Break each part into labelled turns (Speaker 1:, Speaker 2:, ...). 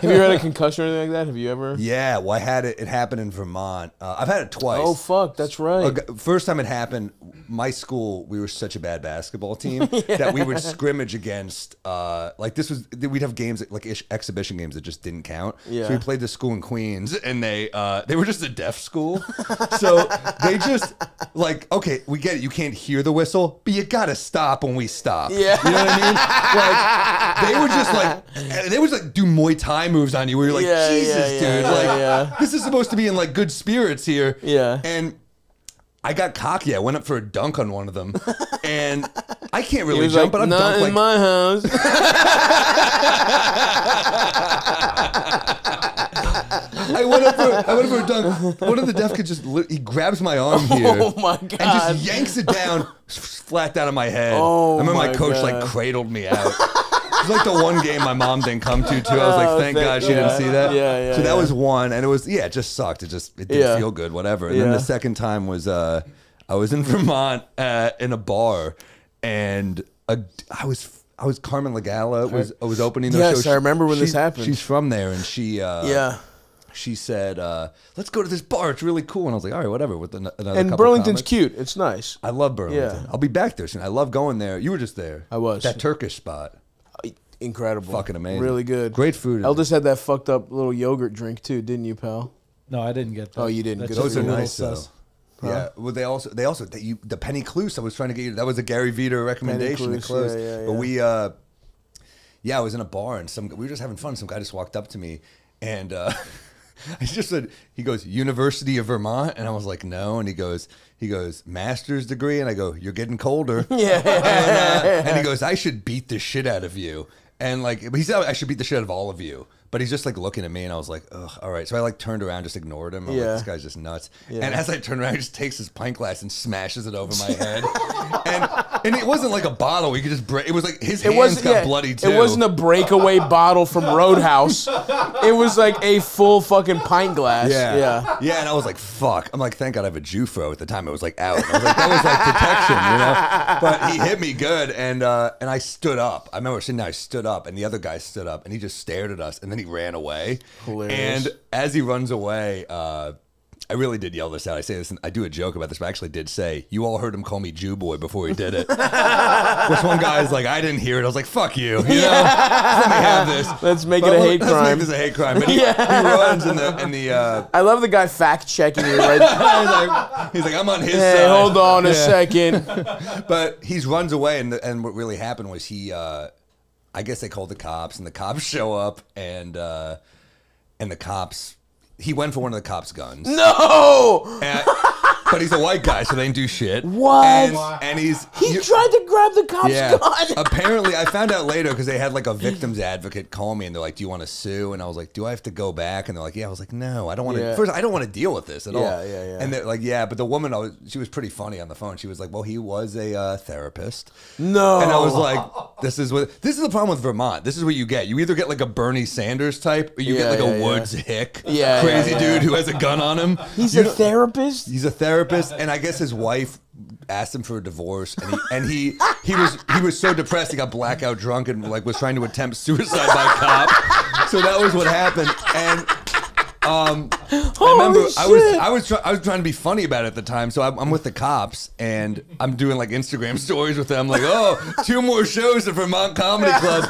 Speaker 1: Have you ever had a concussion or anything like that? Have you ever?
Speaker 2: Yeah, well, I had it. It happened in Vermont. Uh, I've had it twice.
Speaker 1: Oh fuck, that's right.
Speaker 2: First time it happened, my school, we were such a bad basketball team that we would scrimmage against. Uh, like this was, we'd have games like ish, exhibition games that just didn't count.
Speaker 1: Yeah.
Speaker 2: So we played this school in Queens, and they uh, they were just a deaf school, so they just like okay, we get it. You can't hear the whistle, but you gotta stop when we stop.
Speaker 1: Yeah.
Speaker 2: you know what I mean? Like they were just like they was like do Muay Thai moves on you, where you're like,
Speaker 1: Yeah,
Speaker 2: Jesus,
Speaker 1: yeah,
Speaker 2: dude, like
Speaker 1: yeah.
Speaker 2: this is supposed to be in like good spirits here.
Speaker 1: Yeah.
Speaker 2: and. I got cocky. I went up for a dunk on one of them, and I can't really jump,
Speaker 1: like,
Speaker 2: but I'm
Speaker 1: not
Speaker 2: dunked
Speaker 1: in
Speaker 2: like
Speaker 1: my house.
Speaker 2: I went up for I went up for a dunk. One of the deaf kids just he grabs my arm oh here.
Speaker 1: Oh my god, And
Speaker 2: just yanks it down flat down on my head.
Speaker 1: Oh
Speaker 2: I remember my,
Speaker 1: my
Speaker 2: coach
Speaker 1: God.
Speaker 2: like cradled me out. It was like the one game my mom didn't come to too. I was like,
Speaker 1: Oh,
Speaker 2: thank God she didn't see that.
Speaker 1: Yeah, yeah,
Speaker 2: So that was one, and it was yeah, it just sucked. It just it didn't feel good, whatever. And then the second time was uh, I was in Vermont uh, in a bar, and a, I was. I was Carmen Lagala was I was opening the
Speaker 1: Yes,
Speaker 2: show.
Speaker 1: I remember when this happened.
Speaker 2: She's from there, and she uh,
Speaker 1: yeah.
Speaker 2: she said, uh, "Let's go to this bar. It's really cool." And I was like, "All right, whatever." With an- another
Speaker 1: And Burlington's cute. It's nice.
Speaker 2: I love Burlington.
Speaker 1: Yeah.
Speaker 2: I'll be back there soon. I love going there. You were just there.
Speaker 1: I was.
Speaker 2: That Turkish spot.
Speaker 1: Incredible.
Speaker 2: Fucking amazing.
Speaker 1: Really good.
Speaker 2: Great food.
Speaker 1: Eldest had that fucked up little yogurt drink too, didn't you, pal?
Speaker 3: No, I didn't get that.
Speaker 1: Oh, you didn't.
Speaker 3: That's
Speaker 1: Good
Speaker 2: Those
Speaker 3: just
Speaker 2: are
Speaker 3: a little
Speaker 2: nice though.
Speaker 3: sus.
Speaker 2: Yeah. Well, they also they also they, you, the penny cluse. I was trying to get you. That was a Gary Vider recommendation.
Speaker 1: Cluse,
Speaker 2: to close.
Speaker 1: yeah, yeah,
Speaker 2: But
Speaker 1: yeah.
Speaker 2: we, uh, yeah, I was in a bar and some we were just having fun. Some guy just walked up to me and. Uh, I just said he goes University of Vermont and I was like no and he goes he goes master's degree and I go you're getting colder
Speaker 1: Yeah.
Speaker 2: and, uh, and he goes, "I should beat the shit out of you." And like, he said, "I should beat the shit out of all of you." But he's just like looking at me, and I was like, "Ugh, all right." So I like turned around, just ignored him. I'm
Speaker 1: Yeah.
Speaker 2: like, "This guy's just nuts."
Speaker 1: Yeah.
Speaker 2: And as I turned around, he just takes his pint glass and smashes it over my head. and and it wasn't like a bottle. We could just break. It was like his
Speaker 1: It
Speaker 2: hands
Speaker 1: wasn't
Speaker 2: got
Speaker 1: yeah,
Speaker 2: bloody too.
Speaker 1: It wasn't a breakaway bottle from Roadhouse. It was like a full fucking pint glass.
Speaker 2: Yeah.
Speaker 1: Yeah.
Speaker 2: Yeah, and I was like, fuck. I'm like, thank God I have a Jewfro at the time. It was like out. I was like, that was like protection, you know? But he hit me good and uh, and I stood up. I remember sitting there, I stood up and the other guy stood up and he just stared at us and then he ran away.
Speaker 1: Hilarious.
Speaker 2: And as he runs away, uh, I really did yell this out. I say this, and I do a joke about this, but I actually did say, "You all heard him call me Jew boy before he did it." Which one guy's like, "I didn't hear it." I was like, "Fuck you!" You know, let me have this.
Speaker 1: Let's make
Speaker 2: But
Speaker 1: it a hate
Speaker 2: let's
Speaker 1: crime.
Speaker 2: Make this a hate crime. But he, he runs in the in the. Uh,
Speaker 1: I love the guy fact checking you right
Speaker 2: he's, like, he's like, I'm on his
Speaker 1: Hey,
Speaker 2: side.
Speaker 1: hold on a second.
Speaker 2: But he runs away, and the, and what really happened was he, uh, I guess they called the cops, and the cops show up, and uh, and the cops, he went for one of the cops' guns.
Speaker 1: No!
Speaker 2: And- but he's a white guy, so they didn't do shit.
Speaker 1: What?
Speaker 2: And, and he's
Speaker 1: He
Speaker 2: you-
Speaker 1: tried to grab the cop's
Speaker 2: yeah.
Speaker 1: gun.
Speaker 2: Apparently, I found out later because they had like a victim's advocate call me and they're like, "Do you want to sue?" And I was like, "Do I have to go back?" And they're like, "Yeah." I was like, "No, I don't want to."
Speaker 1: Yeah.
Speaker 2: First, I don't want to deal with this at all.
Speaker 1: Yeah, yeah, yeah.
Speaker 2: And they're like, "Yeah," but the woman, I was, she was pretty funny on the phone. She was like, "Well, he was a uh, therapist."
Speaker 1: No.
Speaker 2: And I was like, "This is what this is the problem with Vermont. This is what you get. You either get like a Bernie Sanders type, or you
Speaker 1: Yeah,
Speaker 2: get like
Speaker 1: yeah,
Speaker 2: a
Speaker 1: yeah.
Speaker 2: Woods Hick,
Speaker 1: Yeah,
Speaker 2: crazy
Speaker 1: yeah, yeah.
Speaker 2: dude who has a gun on him.
Speaker 1: He's
Speaker 2: You
Speaker 1: a
Speaker 2: know-
Speaker 1: therapist?
Speaker 2: He's a therapist, and I guess his wife asked him for a divorce, and he and he he was he was so depressed he got blackout drunk and like was trying to attempt suicide by cop. So that was what happened, and. Um, I remember I was. I was try, I was trying to be funny about it at the time, so I'm, I'm with the cops and I'm doing like Instagram stories with them, like, oh, two more shows at Vermont Comedy Club,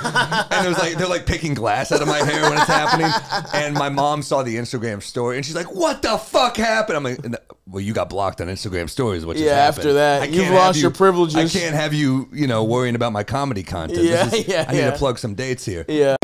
Speaker 2: and it was like they're like picking glass out of my hair when it's happening, and my mom saw the Instagram story and she's like, what the fuck happened? I'm like, well, you got blocked on Instagram stories, which
Speaker 1: Yeah, after that, you've lost
Speaker 2: have
Speaker 1: your privileges.
Speaker 2: I can't have you, you know, worrying about my comedy content.
Speaker 1: Yeah,
Speaker 2: This is-
Speaker 1: yeah,
Speaker 2: I need
Speaker 1: yeah.
Speaker 2: to plug some dates here.
Speaker 1: Yeah.